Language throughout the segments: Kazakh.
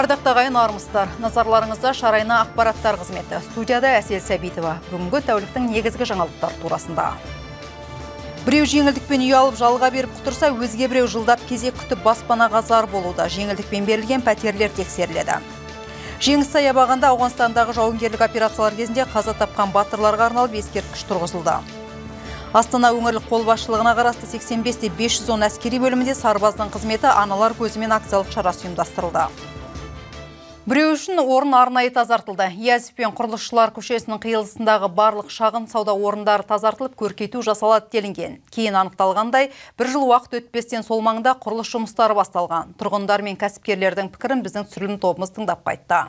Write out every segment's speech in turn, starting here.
Ардақты ағайын армыстар, назарларыңызда шарайна ақпараттар қызметі. Студияда Әсел Сәбитова. Бүгінгі тәуліктің негізгі жаңалықтар турасында. Біреу жеңілдікпен үй алып жалға беріп құтырса, өзге біреу жылдап кезек күтіп баспанаға зар болуда. Жеңілдікпен берілген пәтерлер тексеріледі. Жеңіс саябағында Ауғанстандағы жауынгерлік операциялар кезінде қаза тапқан батырларға арналып ескерткіш тұрғызылды. Астана өңірлік қолбасшылығына қарасты 85-те 510 әскери бөлімінде сарбаздың қызметі аналар көзімен акциялық шарасы ұйымдастырылды. Біреу үшін орын арнайы тазартылды. Язев пен құрылысшылар көшесінің қиылысындағы барлық шағын сауда орындары тазартылып, көркейту жасалады делінген. Кейін анықталғандай, бір жыл уақыт өтпестен сол маңда құрылыс жұмыстары басталған. Тұрғындар мен кәсіпкерлердің пікірін біздің түсірілім тобымыз тыңдап қайтты.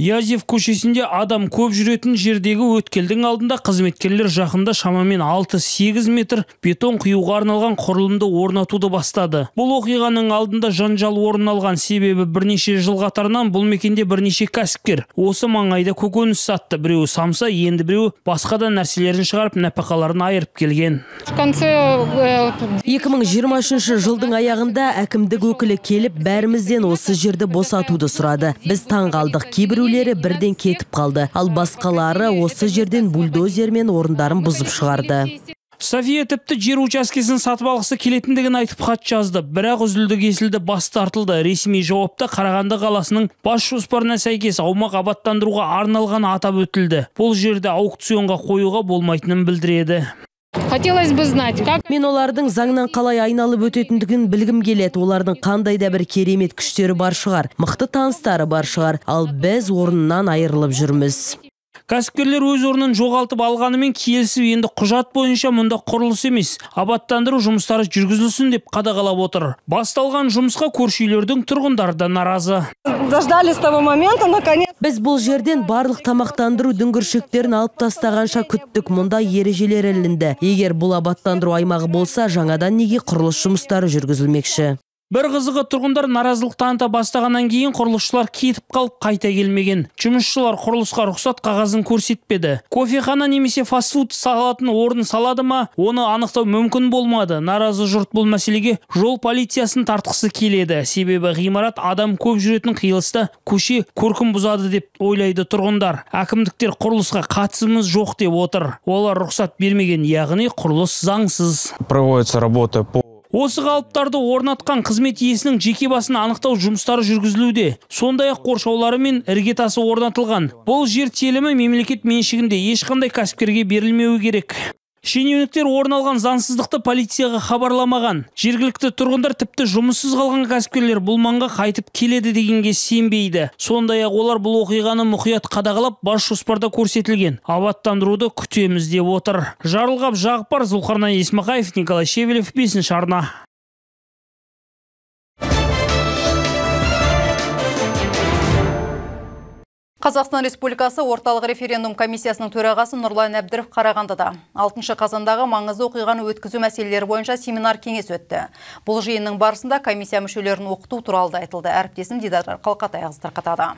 Язев көшесінде адам көп жүретін жердегі өткелдің алдында қызметкерлер жақында шамамен 6-8 метр бетон құюға арналған құрылымды орнатуды бастады. Бұл оқиғаның алдында жанжал орын алған себебі бірнеше жыл қатарынан бұл мекенде бірнеше кәсіпкер осы маңайда көкөніс сатты. Біреуі самса, енді біреуі басқа да нәрселерін шығарып нәпақаларын айырып келген. В конце 2023 жылдың аяғында әкімдік өкілі келіп бәрімізден осы жерді босатуды сұрады. Біз таң қалдық. Кейбіреулері бірден кетіп қалды. Ал басқалары осы жерден бульдозермен орындарын бұзып шығарды. София тіпті жер учаскесін сатып алғысы келетіндігін айтып хат жазды, бірақ үзілді кесілді бас тартылды. Ресми жауапта Қарағанды қаласының бас жоспарына сәйкес аумақ абаттандыруға арналған атап өтілді. Бұл жерде аукционға қоюға болмайтынын білдіреді. Хотелось бы знать, как... Мен олардың заңнан қалай айналып өтетіндігін білгім келеді. Олардың қандай да бір керемет күштері бар шығар, мықты таныстары бар шығар, ал біз орнынан айырылып жүрміз. Кәсіпкерлер өз орнын жоғалтып алғанымен келісіп енді құжат бойынша мұнда құрылыс емес, абаттандыру жұмыстары жүргізілсін деп қадағалап отыр. Басталған жұмысқа көрші үйлердің тұрғындары да наразы. Дождались того момента, наконец. Біз бұл жерден барлық тамақтандыру дүңгіршектерін алып тастағанша күттік. Мұнда ережелер ілінді. Егер бұл абаттандыру аймағы болса, жаңадан неге құрылыс жұмыстары жүргізілмекші? Бір қызығы тұрғындар наразылық таныта бастағаннан кейін құрылысшылар кетіп қалып қайта келмеген. Жұмысшылар құрылысқа рұқсат қағазын көрсетпеді. Кофехана немесе фастфуд салатын орын салады ма, оны анықтау мүмкін болмады. Наразы жұрт бұл мәселеге жол полициясын тартқысы келеді. Себебі ғимарат адам көп жүретін қиылыста көше көркін бұзады деп ойлайды тұрғындар. Әкімдіктер құрылысқа қатысымыз жоқ деп отыр. Олар рұқсат бермеген, яғни құрылыс заңсыз. Проводится по Осы қалыптарды орнатқан қызмет иесінің жеке басын анықтау жұмыстары жүргізілуде. Сондай-ақ қоршаулары мен іргетасы орнатылған. Бұл жер телімі мемлекет меншігінде ешқандай кәсіпкерге берілмеуі керек. Шенеуніктер орын алған заңсыздықты полицияға хабарламаған. Жергілікті тұрғындар тіпті жұмыссыз қалған кәсіпкерлер бұл маңға қайтып келеді дегенге сенбейді. Сондай-ақ олар бұл оқиғаны мұқият қадағалап бас жоспарда көрсетілген. Абаттандыруды күтеміз деп отыр. Жарылғап Жағыпар Зұлқарнай Есмақаев, Николай Шевелев, 5 арна. Қазақстан Республикасы орталық референдум комиссиясының төрағасы Нұрлан Әбдіров Қарағандыда. 6 қазандағы маңызды оқиғаны өткізу мәселелері бойынша семинар кеңес өтті. Бұл жиынның барысында комиссия мүшелерін оқыту туралы айтылды. Әріптесім Дидар Қалқатай тарқатады.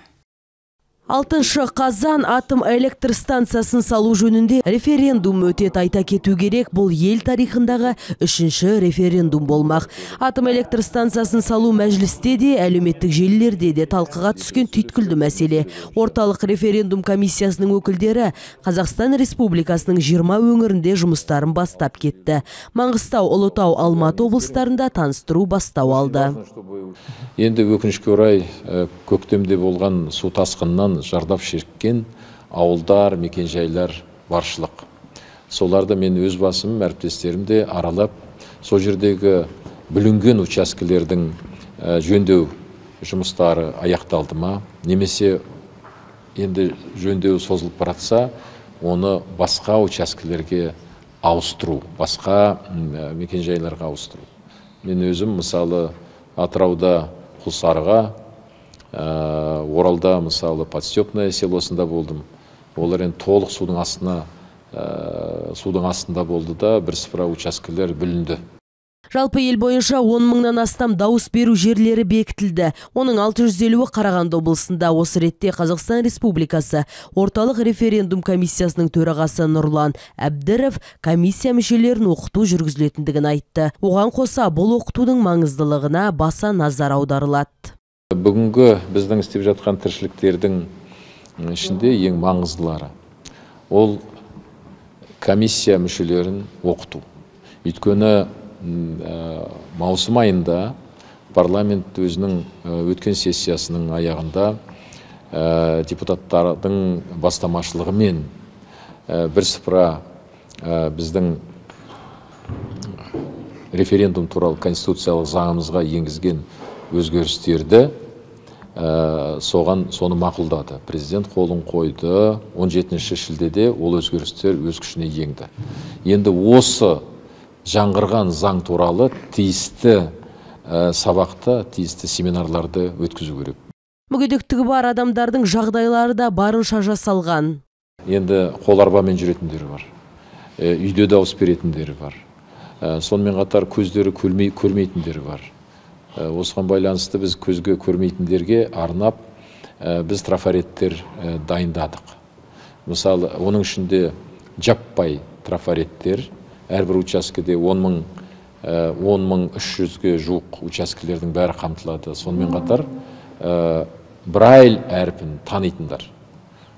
Алтыншы қазан атом электр станциясын салу жөнінде референдум өтет айта кету керек. Бұл ел тарихындағы үшінші референдум болмақ. Атом электр станциясын салу мәжілісте де, әлеуметтік желілерде де талқыға түскен түйткілді мәселе. Орталық референдум комиссиясының өкілдері Қазақстан Республикасының 20 өңірінде жұмыстарын бастап кетті. Маңғыстау, Ұлытау, Алматы облыстарында таныстыру бастау алды. Енді өкінішке орай көктемде болған су тасқынынан жардап шеккен ауылдар мекенжайлар баршылық. Соларды мен өз басым әріптестерім де аралап сол жердегі бүлінген учаскелердің жөндеу жұмыстары аяқталды ма? Немесе енді жөндеу созылып баратса оны басқа учаскелерге ауыстыру басқа мекенжайларға ауыстыру. Мен өзім мысалы атырауда құлсарыға оралда мысалы подстепное селосында болдым. Олар енді толық судың астына судың астында болды да бірсыпыра учаскелер бүлінді. Жалпы ел бойынша 10 мыңнан астам дауыс беру жерлері бекітілді. Оның 650-і қарағанды облысында. Осы ретте қазақстан республикасы орталық референдум комиссиясының төрағасы нұрлан әбдіров комиссия мүшелерін оқыту жүргізілетіндігін айтты. Оған қоса бұл оқытудың маңыздылығына баса назар аударылады. Бүгінгі біздің істеп жатқан тіршіліктердің ішінде ең маңыздылары. Ол комиссия мүшелерін оқыту. Өйткені маусым айында парламент өзінің өткен сессиясының аяғында депутаттардың бастамашылығымен бірсыпыра біздің референдум туралы конституциялық заңымызға енгізген өзгерістерді соған соны мақұлдады. Президент қолын қойды. 17 шілдеде ол өзгерістер өз күшіне енді. Енді осы жаңғырған заң туралы тиісті сабақты тиісті семинарларды өткізу керек. Мүгедектігі бар адамдардың жағдайлары да барынша жасалған. Енді қоларбамен жүретіндері бар. Үйде дауыс беретіндері бар. Сонымен қатар көздері көрмейтіндері бар. Осыған байланысты біз көзге көрмейтіндерге арнап біз трафареттер дайындадық. Мысалы оның ішінде жаппай трафареттер әрбір учаскеде он мың он мың үш жүзге жуық учаскелердің бәрі қамтылады. Сонымен қатар брайль әрпін танитындар.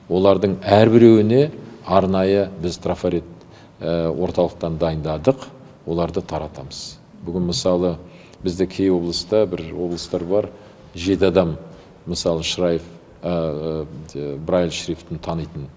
Олардың әрбіреуіне арнайы біз трафарет орталықтан дайындадық. Оларды таратамыз. Бүгін мысалы бізде кей облыста бір облыстар бар жеті адам мысалы шраев брайль шрифтін танитын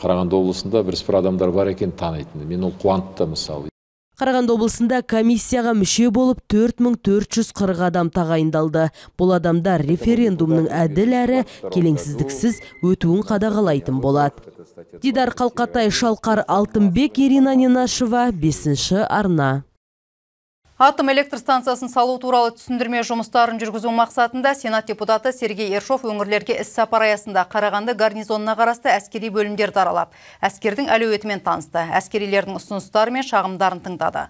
қарағанды облысында бірсыпыра адамдар бар екен танитын мен ол қуантты мысалы Қарағанды облысында комиссияға мүше болып 4440 адам тағайындалды. Бұл адамдар референдумның әділ әрі келеңсіздіксіз өтуін қадағалайтын болады. Дидар Қалқатай Шалқар Алтынбек Ирина Ненашева 5 арна. Атом электр станциясын салу туралы түсіндірме жұмыстарын жүргізу мақсатында Сенат депутаты Сергей Ершов өңірлерге іс сапар аясында Қарағанды гарнизонына қарасты әскери бөлімдерді аралап, әскердің әлеуетімен танысты, әскерилердің ұсыныстары мен шағымдарын тыңдады.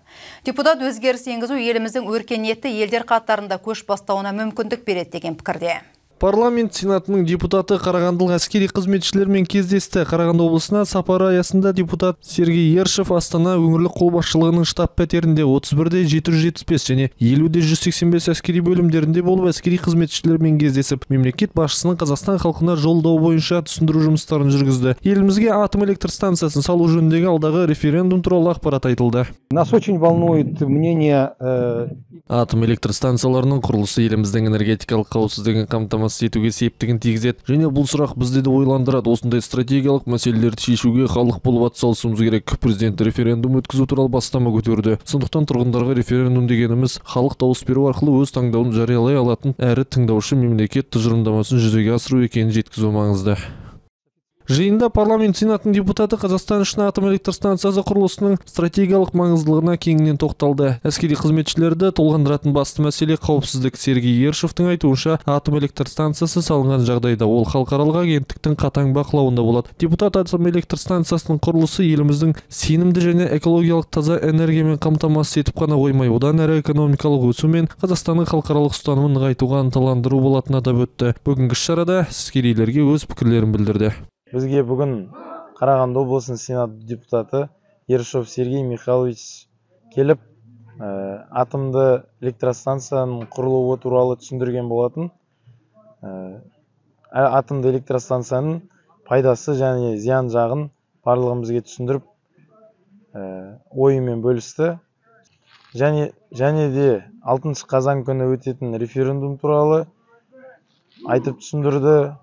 Депутат өзгеріс енгізу еліміздің өркениетті елдер қатарында көш бастауына мүмкіндік береді деген пікірде. Парламент Сенатының депутаты қарағандылық әскери қызметшілермен кездесті. Қарағанды облысына сапары аясында депутат Сергей Ершев Астана өңірлік қолбасшылығының штаб пәтерінде 31-де 775 және 50-де 185 әскери бөлімдерінде болып әскери қызметшілермен кездесіп, мемлекет басшысының Қазақстан халқына жолдау бойынша түсіндіру жұмыстарын жүргізді. Елімізге атом электр станциясын салу жөніндегі алдағы референдум туралы ақпарат айтылды. Нас очень волнует мнение атом электр станцияларының құрылысы еліміздің энергетикалық қауіпсіздігін қамтамасыз етуге септігін тигізеді. Және бұл сұрақ бізді де ойландырады. Осындай стратегиялық мәселелерді шешуге халық болып атсалысуымыз керек. Президент референдум өткізу туралы бастама көтерді. Сондықтан тұрғындарға референдум дегеніміз халық дауыс беру арқылы өз таңдауын жариялай алатын әрі тыңдаушы мемлекет тұжырымдамасын жүзеге асыру екенін жеткізу маңызды. Жиында парламент сенатының депутаты қазақстан үшін атом электр станциясы құрылысының стратегиялық маңыздылығына кеңінен тоқталды. Әскери қызметшілерді толғандыратын басты мәселе қауіпсіздік. Сергей ершевтің айтуынша атом электр станциясы салынған жағдайда ол халықаралық агенттіктің қатаң бақылауында болады. Депутат атом электр станциясының құрылысы еліміздің сенімді және экологиялық таза энергиямен қамтамасыз етіп қана қоймай одан әрі экономикалық өсу мен қазақстанның халықаралық ұстанымын нығайтуға ынталандыру болатынын атап өтті. Бүгінгі іс шарада әскерилерге өз пікірлерін білдірді. Бізге бүгін қарағанды облысының сенат депутаты ершов сергей михайлович келіп ә, атомды электростанцияның құрылуы туралы түсіндірген болатын. Ә, атомды электростанцияның пайдасы және зиян жағын барлығын бізге түсіндіріп ә, ойымен бөлісті. Және және де алтыншы қазан күні өтетін референдум туралы айтып түсіндірді.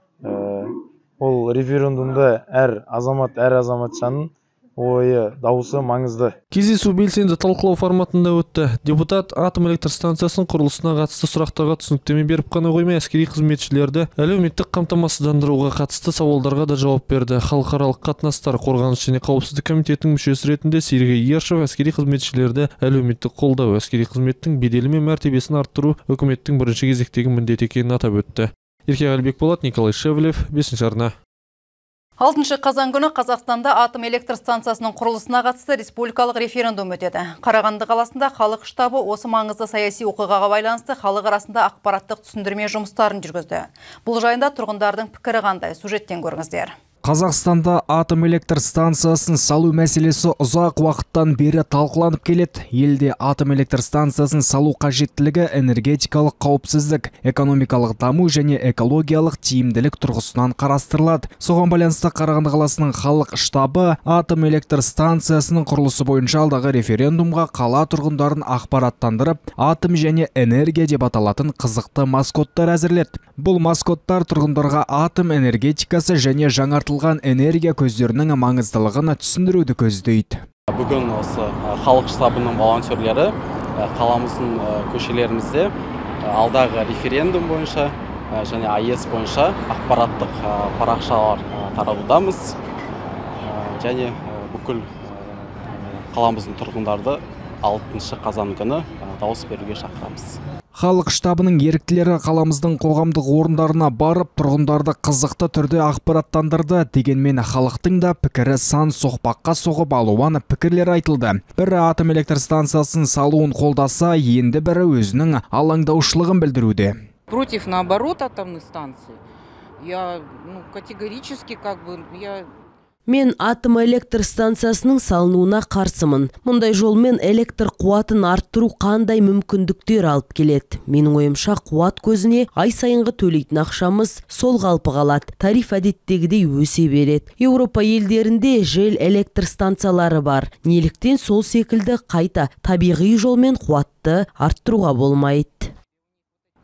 Ол референдумда әр азамат әр азаматшаның ойы дауысы маңызды. Кездесу белсенді талқылау форматында өтті. Депутат атом электр станциясының құрылысына қатысты сұрақтарға түсініктеме беріп қана қоймай әскери қызметшілерді әлеуметтік қамтамасыздандыруға қатысты сауалдарға да жауап берді. Халықаралық қатынастар қорғаныс және қауіпсіздік комитетінің мүшесі ретінде сергей ершев әскери қызметшілерді әлеуметтік қолдау әскери қызметтің беделі мен мәртебесін арттыру үкіметтің бірінші кезектегі міндеті екенін атап өтті. Ерке әлбекболат николай шевлев бесінші арна Алтыншы қазан күні Қазақстанда атом электр станциясының құрылысына қатысты республикалық референдум өтеді. Қарағанды қаласында халық штабы осы маңызды саяси оқиғаға байланысты халық арасында ақпараттық түсіндірме жұмыстарын жүргізді. Бұл жайында тұрғындардың пікірі қандай сюжеттен көріңіздер. Қазақстанда атом электр станциясын салу мәселесі ұзақ уақыттан бері талқыланып келеді. Елде атом электр станциясын салу қажеттілігі энергетикалық қауіпсіздік, экономикалық даму және экологиялық тиімділік тұрғысынан қарастырылады. Соған байланысты Қарағанды қаласының халық штабы атом электр станциясының құрылысы бойынша алдағы референдумға қала тұрғындарын ақпараттандырып, атом және энергия деп аталатын қызықты маскоттар әзірледі. Бұл маскоттар тұрғындарға атом энергетикасы және жаңартылған энергия көздерінің маңыздылығын түсіндіруді көздейді. Бүгін осы халық штабының волонтерлері қаламыздың көшелерімізде алдағы референдум бойынша және аэс бойынша ақпараттық парақшалар таратудамыз. Және бүкіл қаламыздың тұрғындарды алтыншы қазан күні дауыс беруге шақырамыз. Халық штабының еріктілері қаламыздың қоғамдық орындарына барып тұрғындарды қызықты түрде ақпараттандырды дегенмен халықтың да пікірі сан соқпаққа соғып алуан пікірлер айтылды. Бірі атом электр станциясын салуын қолдаса енді бірі өзінің алаңдаушылығын білдіруде. Против наоборот атомной станции. Я ну, категорически как бы я Мен атом электр станциясының салынуына қарсымын. Мұндай жолмен электр қуатын арттыру қандай мүмкіндіктер алып келеді. Менің ойымша қуат көзіне ай сайынғы төлейтін ақшамыз сол қалпы қалады. Тариф әдеттегідей өсе береді. Еуропа елдерінде жел электр станциялары бар. Неліктен сол секілді қайта табиғи жолмен қуатты арттыруға болмайды.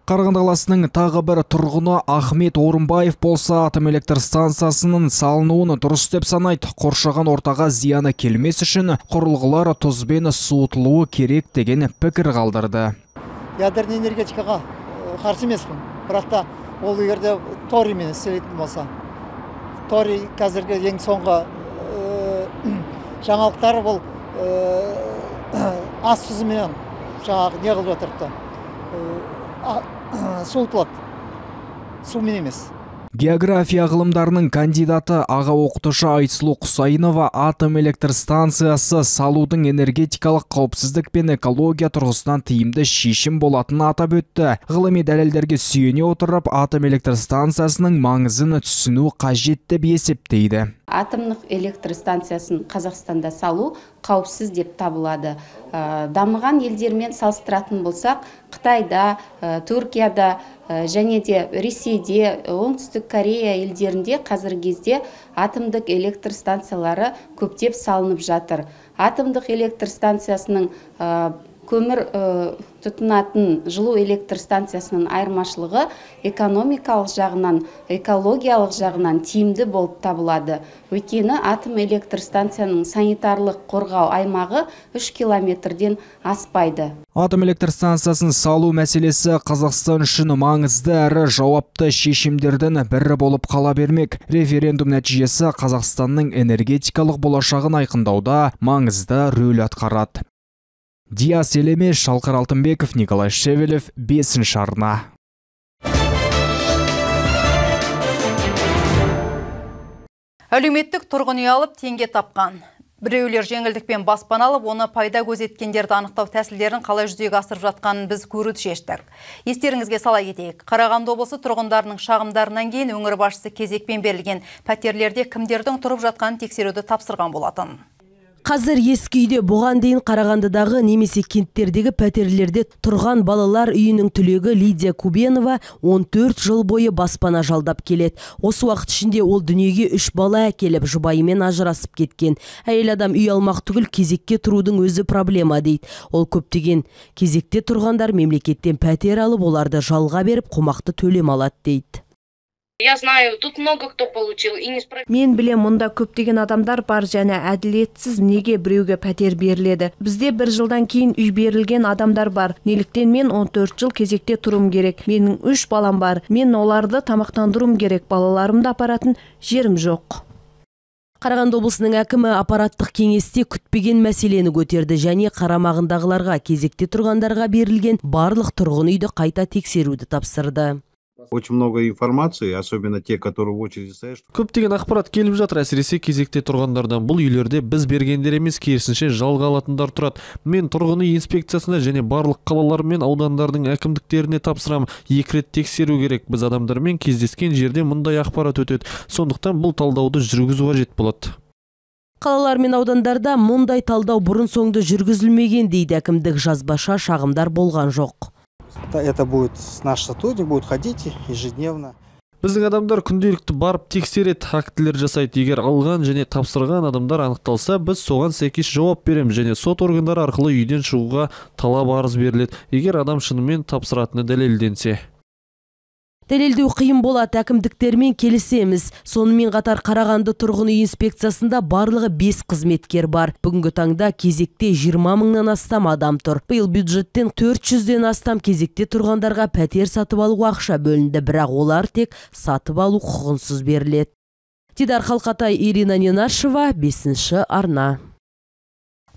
Қарағанды қаласының тағы бір тұрғыны Ахмет Орынбаев болса атом электр станциясының салынуын дұрыс деп санайды. Қоршаған ортаға зияны келмес үшін құрылғылар тұзбен суытылуы керек деген пікір қалдырды. Ядерный энергетикаға қарсы емеспін. Бірақ та ол егерде ториймен істелетін болса. Тори қазіргі ең соңғы жаңалықтар бұл ас тұзымен жаңағы не қылып отырыпты суытылады сумен емес География ғылымдарының кандидаты аға оқытушы Айсұлу Құсайынова атом электр станциясы салудың энергетикалық қауіпсіздік пен экология тұрғысынан тиімді шешім болатынын атап өтті. Ғылыми дәлелдерге сүйене отырып атом электр станциясының маңызын түсіну қажет деп есептейді. атомдық электр станциясын қазақстанда салу қауіпсіз деп табылады. Дамыған елдермен салыстыратын болсақ қытайда түркияда және де ресейде оңтүстік корея елдерінде қазіргі кезде атомдық электр станциялары көптеп салынып жатыр. Атомдық электр станциясының көмір тұтынатын жылу электр станциясының айырмашылығы экономикалық жағынан экологиялық жағынан тиімді болып табылады. Өйткені атом электр станцияның санитарлық қорғау аймағы 3 километрден аспайды. Атом электр станциясын салу мәселесі қазақстан үшін маңызды әрі жауапты шешімдердің бірі болып қала бермек. Референдум нәтижесі қазақстанның энергетикалық болашағын айқындауда маңызды рөл атқарады. Диас Елемеш, Шалқар Алтынбеков, Николай Шевелев, бесінші арна. Әлеуметтік тұрғын үй алып теңге тапқан. Біреулер жеңілдікпен баспана алып, оны пайда көзеткендерді анықтау тәсілдерін қалай жүзеге асырып жатқанын біз көруді шештік. Естеріңізге сала кетейік. Қарағанды облысы тұрғындарының шағымдарынан кейін өңір басшысы кезекпен берілген пәтерлерде кімдердің тұрып жатқанын тексеруді тапсырған болатын. Қазір ескі үйде бұған дейін Қарағандыдағы немесе кенттердегі пәтерлерде тұрған балалар үйінің түлегі Лидия Кубенова 14 жыл бойы баспана жалдап келеді. Осы уақыт ішінде ол дүниеге үш бала әкеліп жұбайымен ажырасып кеткен. Әйел адам үй алмақ түгіл кезекке тұрудың өзі проблема дейді. Ол көптеген кезекте тұрғандар мемлекеттен пәтер алып оларды жалға беріп қомақты төлем алады дейді. Я знаю, тут много кто получил и несправедливо. Мен білем, мұнда көптеген адамдар бар және әділетсіз неге біреуге пәтер беріледі. Бізде бір жылдан кейін үй берілген адамдар бар. Неліктен мен 14 жыл кезекте тұрым керек. Менің үш балам бар. Мен оларды тамақтандырум керек. Балаларымды апаратын жерім жоқ. Қарағанды облысының әкімі аппараттық кеңесте күтпеген мәселені көтерді және қарамағындағыларға кезекте тұрғандарға берілген барлық тұрғын үйді қайта тексеруді тапсырды. Очень много информации, особенно те, которые в очереди стоят. көптеген ақпарат келіп жатыр. Әсіресе кезекте тұрғандардан бұл үйлерде біз бергендер емес керісінше жалға алатындар тұрады. Мен тұрғын үй инспекциясына және барлық қалалар мен аудандардың әкімдіктеріне тапсырамын. Екі рет тексеру керек. Біз адамдармен кездескен жерде мұндай ақпарат өтеді. Сондықтан бұл талдауды жүргізу қажет болады. Қалалар мен аудандарда мұндай талдау бұрын соңды жүргізілмеген дейді әкімдік жазбаша шағымдар болған жоқ. Это будет наш сотрудник будет ходить ежедневно. біздің адамдар күнделікті барып тексереді актілер жасайды. Егер алған және тапсырған адамдар анықталса біз соған сәйкес жауап береміз және сот органдары арқылы үйден шығуға талап арыз беріледі. Егер адам шынымен тапсыратыны дәлелденсе. Дәлелдеу қиын болады әкімдіктермен келісеміз. Сонымен қатар қарағанды тұрғын үй инспекциясында барлығы бес қызметкер бар. Бүгінгі таңда кезекте 20 мыңнан астам адам тұр. Биыл бюджеттен 400-ден астам кезекте тұрғандарға пәтер сатып алуға ақша бөлінді бірақ олар тек сатып алу құқығынсыз беріледі. Дидар қалқатай ирина ненашева бесінші арна.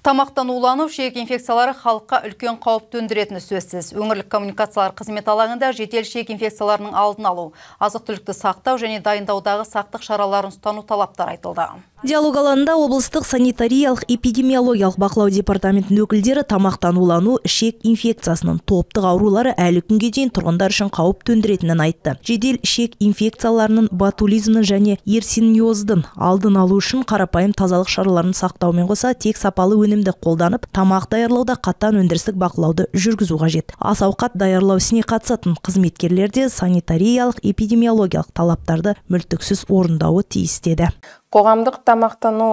Тамақтан улану шек инфекциялары халыққа үлкен қауіп төндіретіні сөзсіз. Өңірлік коммуникациялар қызмет алаңында жедел шек инфекцияларының алдын алу, азық түлікті сақтау және дайындаудағы сақтық шараларын ұстану талаптар айтылды. Диалог алаңында облыстық санитариялық эпидемиологиялық бақылау департаментінің өкілдері тамақтан улану ішек инфекциясының топтық аурулары әлі күнге дейін тұрғындар үшін қауіп төндіретінін айтты. Жедел ішек инфекцияларының ботулизмнің және ерсиниоздың алдын алу үшін қарапайым тазалық шараларын сақтаумен қоса тек сапалы өнімді қолданып тамақ даярлауда қатаң өндірістік бақылауды жүргізу қажет. Ас ауқат даярлау ісіне қатысатын қызметкерлер де санитариялық эпидемиологиялық талаптарды мүлтіксіз орындауы тиіс деді. қоғамдық тамақтану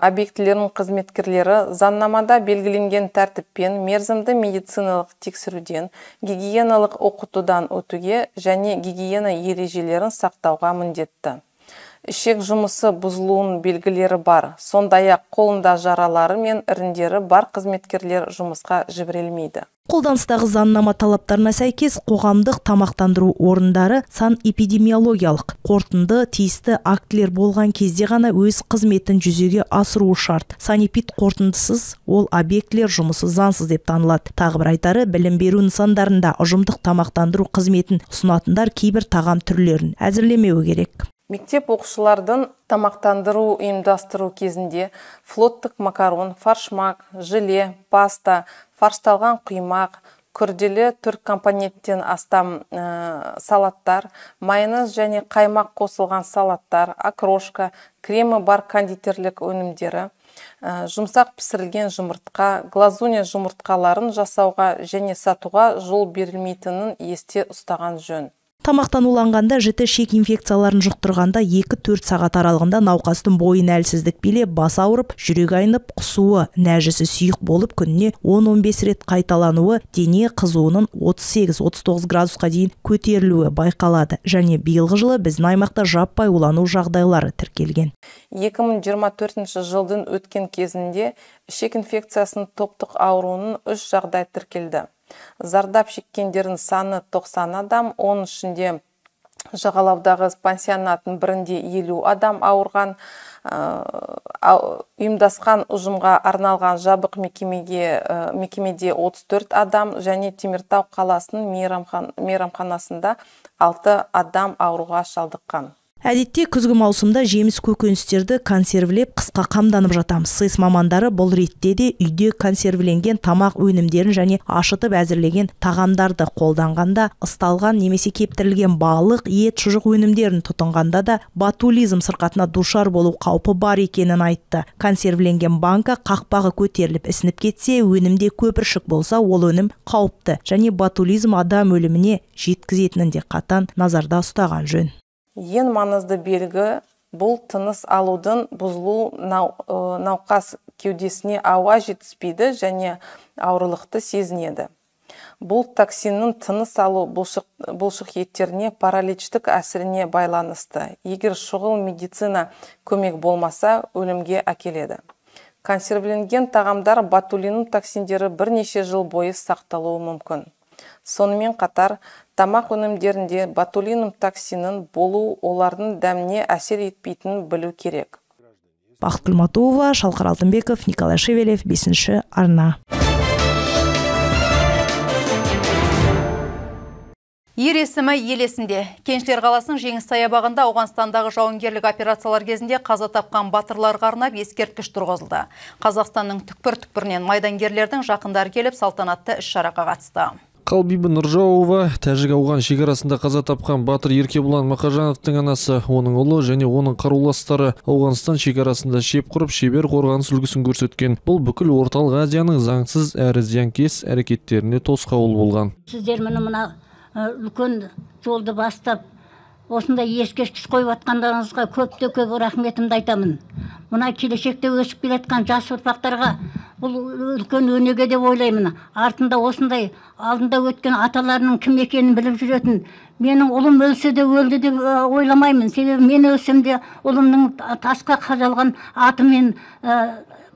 объектілерінің қызметкерлері заңнамада белгіленген тәртіппен мерзімді медициналық тексеруден гигиеналық оқытудан өтуге және гигиена ережелерін сақтауға міндетті ішек жұмысы бұзылуының белгілері бар. Сондай ақ қолында жаралары мен іріндері бар қызметкерлер жұмысқа жіберілмейді. Қолданыстағы заңнама талаптарына сәйкес қоғамдық тамақтандыру орындары сан эпидемиологиялық қорытынды тиісті актілер болған кезде ғана өз қызметін жүзеге асыруы шарт. Санэпид қорытындысыз ол объектілер жұмысы заңсыз деп танылады. Тағы бір айтары білім беру нысандарында ұжымдық тамақтандыру қызметін ұсынатындар кейбір тағам түрлерін әзірлемеуі керек. Мектеп оқушылардың тамақтандыру ұйымдастыру кезінде флоттық макарон фаршмак желе паста фаршталған құймақ күрделі төрт компоненттен астам ә, салаттар майонез және қаймақ қосылған салаттар окрошка кремі бар кондитерлік өнімдері ә, жұмсақ пісірілген жұмыртқа глазуня жұмыртқаларын жасауға және сатуға жол берілмейтінін есте ұстаған жөн. Тамақтан уланғанда жіті шек инфекцияларын жұқтырғанда 2-4 сағат аралығында науқастың бойын әлсіздік билеп бас ауырып жүрек айнып құсуы нәжісі сұйық болып күніне 10-15 рет қайталануы дене қызуының 38-39 градусқа дейін көтерілуі байқалады. Және биылғы жылы біздің аймақта жаппай улану жағдайлары тіркелген. 2024 жылдың өткен кезінде ішек инфекциясының топтық ауруының үш жағдай тіркелді. Зардап шеккендердің саны 90 адам оның ішінде жағалаудағы пансионаттың бірінде елу адам ауырған ұйымдасқан ұжымға арналған жабық мекемеге мекемеде 34 адам және теміртау қаласының мейрамханасында 6 адам ауруға шалдыққан. Әдетте күзгі маусымда жеміс көкөністерді консервілеп қысқа қамданып жатамыз. Сэс мамандары бұл ретте де үйде консервіленген тамақ өнімдерін және ашытып әзірлеген тағамдарды қолданғанда ысталған немесе кептірілген балық ет шұжық өнімдерін тұтынғанда да ботулизм сырқатына душар болу қаупі бар екенін айтты. Консервіленген банка қақпағы көтеріліп ісініп кетсе өнімде көпіршік болса ол өнім қауіпті және ботулизм адам өліміне жеткізетінін де қатаң назарда ұстаған жөн. Ең маңызды белгі бұл тыныс алудың бұзылу науқас кеудесіне ауа жетіспейді және аурулықты сезінеді. Бұл токсиннің тыныс алу бұлшық, бұлшық еттеріне параличтік әсіріне байланысты. Егер шұғыл медицина көмек болмаса өлімге әкеледі. Консервіленген тағамдар ботулинум токсиндері бірнеше жыл бойы сақталуы мүмкін. Сонымен қатар тамақ өнімдерінде ботулинум токсинін болу олардың дәміне әсер етпейтінін білу керек бақытгүл матуова шалқар алтынбеков николай шевелев бесінші арна Ер есімі ел есінде. Кеншілер қаласының жеңіс саябағында Ауғанстандағы жауынгерлік операциялар кезінде қаза тапқан батырларға арнап ескерткіш тұрғызылды. Қазақстанның түкпір-түкпірінен майдангерлердің жақындары келіп салтанатты іс-шараға қатысты. Қалбибі нұржауова тәжік ауған шекарасында қаза тапқан батыр еркебұлан мақажановтың анасы оның ұлы және оның қаруластары ауғанстан шекарасында шеп құрып шебер қорғаныс үлгісін көрсеткен. Бұл бүкіл орталық азияның заңсыз әрі зиянкес әрекеттеріне тосқауыл болған. Сіздер міне мына үлкен жолды бастап осындай ескерткіш қойып жатқандарыңызға көпте көп рахметімді айтамын. Мына келешекте өсіп келе жатқан жас ұрпақтарға бұл үлкен өнеге деп ойлаймын. Артында осындай алдында өткен аталарының кім екенін біліп жүретін менің ұлым өлсе де өлді деп ойламаймын. Себебі мен өлсем де ұлымның тасқа қадалған атымен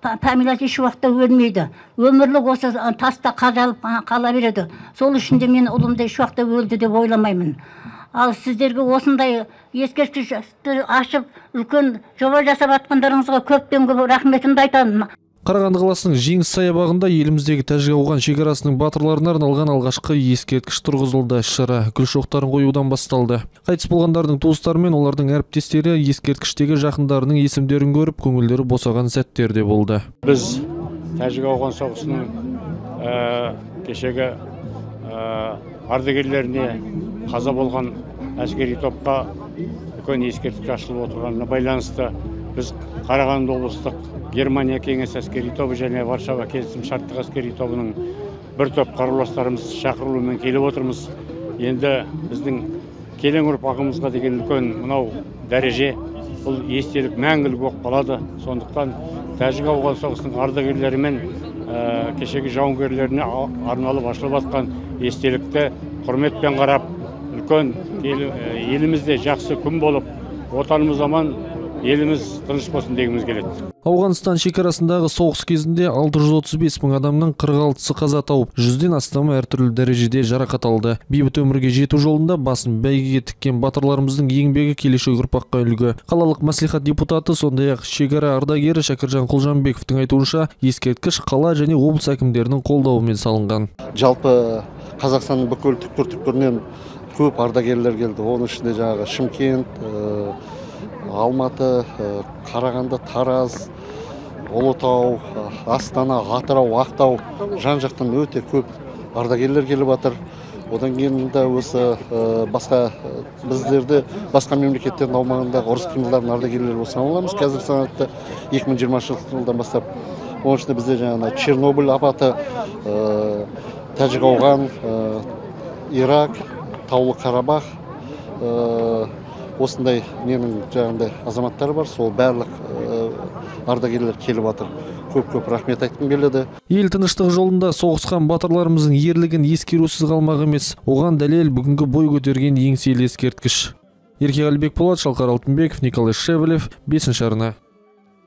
фамилиясы еш уақытта өлмейді. Өмірлік осы таста қадалып қала береді. Сол үшін де мен ұлымды еш уақытта өлді деп ойламаймын. Ал сіздерге осындай ескерткішті ашып үлкен жоба жасап жатқандарыңызға көптен көп рахметімді айтамын. Қарағанды қаласының жеңіс саябағында еліміздегі тәжік ауған шекарасының батырларына арналған алғашқы ескерткіш тұрғызылды. Іс шара гүл шоқтарын қоюдан басталды. Қайтыс болғандардың туыстары мен олардың әріптестері ескерткіштегі жақындарының есімдерін көріп көңілдері босаған сәттер де болды. Біз тәжік ауған соғысының кешегі ардагерлеріне қаза болған әскери топқа үлкен ескерткіш ашылып отырғанына байланысты біз қарағанды облыстық германия кеңес әскери тобы және варшава келісім шарттық әскери тобының бір топ қаруластарымыз шақырылуымен келіп отырмыз. Енді біздің келең ұрпағымызға деген үлкен мынау дәреже бұл естелік мәңгілік болып қалады. Сондықтан тәжік ауған соғысының ардагерлері мен кешегі жауынгерлеріне арналып ашылып жатқан естелікті құрметпен қарап үлкен елімізде жақсы күн болып отанымыз аман еліміз тыныш болсын дегіміз келеді. Ауғанстан шекарасындағы соғыс кезінде 635 мың адамның 46-сы қаза тауып жүзден астамы әртүрлі дәрежеде жарақат алды. Бейбіт өмірге жету жолында басын бәйгеге тіккен батырларымыздың еңбегі келешек ұрпаққа үлгі. Қалалық мәслихат депутаты сондай ақ шекара ардагері шәкіржан құлжанбековтың айтуынша ескерткіш қала және облыс әкімдерінің қолдауымен салынған. Жалпы қазақстанның бүкіл түкпір түкпірінен көп ардагерлер келді. Оның ішінде жаңағы шымкент алматы қарағанды тараз ұлытау астана атырау ақтау жан жақтан өте көп ардагерлер келіп жатыр. Одан кейін де осы басқа біздерді басқа мемлекеттердің аумағындағы ұрыс қимылдардың ардагерлері болып саналамыз қазіргі санатта екі мың жиырмасыншы жылдан бастап. Оның ішінде бізде жаңағы чернобыль апаты тәжік ирак таулы қарабақ осындай менің жаңағындай азаматтар бар. Сол барлық ардагерлер келіп жатыр көп көп рахмет айтқым келеді. Ел тыныштығы жолында соғысқан батырларымыздың ерлігін ескерусіз қалмақ емес. Оған дәлел бүгінгі бой көтерген еңселі ескерткіш. Еркеғали бекболат шалқар алтынбеков николай шевелев бесінші арна.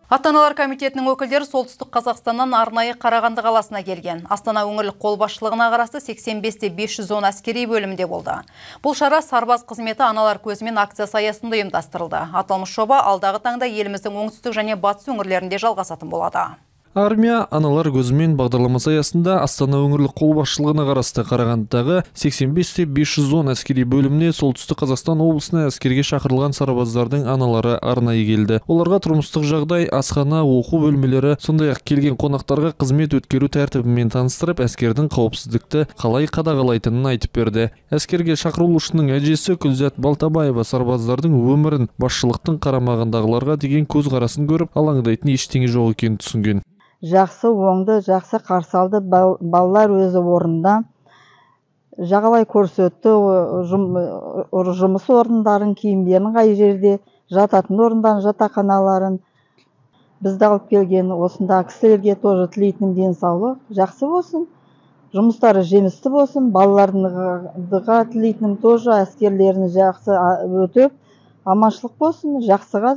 Ата аналар комитетінің өкілдері солтүстік қазақстаннан арнайы қарағанды қаласына келген. Астана өңірлік қолбасшылығына қарасты 85-те 510 әскери бөлімде болды. Бұл шара сарбаз қызметі аналар көзімен акциясы аясында ұйымдастырылды. Аталмыш жоба алдағы таңда еліміздің оңтүстік және батыс өңірлерінде жалғасатын болады. Армия аналар көзімен бағдарламасы аясында астана өңірлік қолбасшылығына қарасты қарағандыдағы 85-те 510 әскери бөліміне солтүстік қазақстан облысына әскерге шақырылған сарбаздардың аналары арнайы келді. Оларға тұрмыстық жағдай асхана оқу бөлмелері сондай ақ келген қонақтарға қызмет өткеру тәртібімен таныстырып әскердің қауіпсіздікті қалай қадағалайтынын айтып берді. Әскерге шақырылушының әжесі күлзат балтабаева сарбаздардың өмірін басшылықтың қарамағындағыларға деген көзқарасын көріп алаңдайтын ештеңе жоқ екенін түсінген. Жақсы оңды жақсы қарсы алды. Балалар өзі орнында жағалай көрсетті. Жұмыс орындарын киімдерін қай жерде жататын орындарын жатақханаларын. Бізді алып келген осындағы кісілерге тоже тілейтінім денсаулық жақсы болсын. Жұмыстары жемісті болсын. Балаларыңға тілейтінім тоже әскерлерін жақсы өтіп аманшылық болсын жақсыға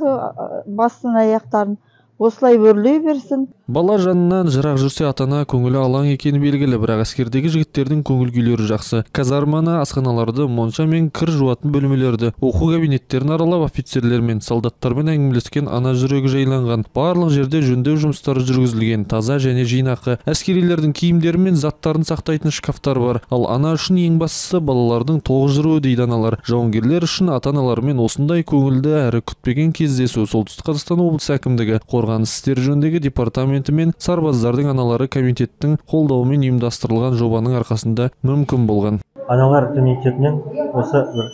бассын аяқтарын. Осылай өрлей берсін. Бала жанынан жырақ жүрсе ата ана көңілі алаң екені белгілі бірақ әскердегі жігіттердің көңіл күйлері жақсы. Казарманы асханаларды монша мен кір жуатын бөлмелерді оқу кабинеттерін аралап офицерлер мен солдаттармен әңгімелескен ана жүрегі жайланған. Барлық жерде жөндеу жұмыстары жүргізілген таза және жинақы. Әскерилердің киімдері мен заттарын сақтайтын шкафтар бар. Ал ана үшін ең бастысы балалардың тоғыз жүруі дейді аналар. Жауынгерлер үшін ата аналармен осындай көңілді әрі күтпеген кездесу. Солтүстік қазақстан облысы әкімдігі қорғаныс істері жөніндегі департаменті мен сарбаздардың аналары комитеттің қолдауымен ұйымдастырылған жобаның арқасында мүмкін болған. Аналар комитетінен осы бір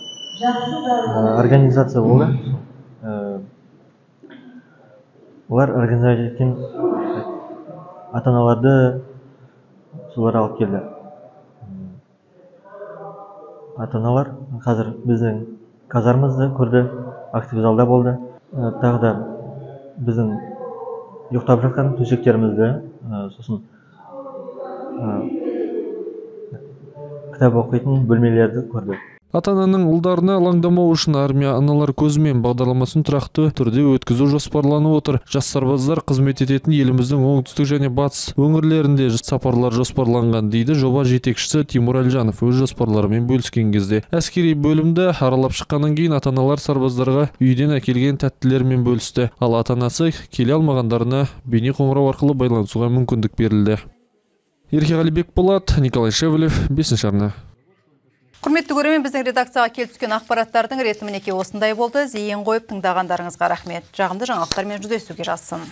организация болды. Олар организация еткен ата аналарды солар алып келді. Ата аналар қазір біздің казармамызды көрді актив залда болды тағы да біздің ұйықтап жатқан төсектерімізді сосын кітап оқитын бөлмелерді көрді ата ананың ұлдарына алаңдамау үшін армия аналар көзімен бағдарламасын тұрақты түрде өткізу жоспарланып отыр. Жас сарбаздар қызмет ететін еліміздің оңтүстік және батыс өңірлерінде сапарлар жоспарланған дейді жоба жетекшісі тимур әлжанов өз жоспарларымен бөліскен кезде. Әскери бөлімді аралап шыққаннан кейін ата аналар сарбаздарға үйден әкелген тәттілермен бөлісті. Ал ата анасы келе алмағандарына бейне қоңырау арқылы байланысуға мүмкіндік берілді. Еркеғали бекболат николай шевелев бесінші арна. Құрметті көрермен біздің редакцияға келіп түскен ақпараттардың реті мінекей осындай болды. Зейін қойып тыңдағандарыңызға рахмет. Жағымды жаңалықтармен жүздесуге жазсын.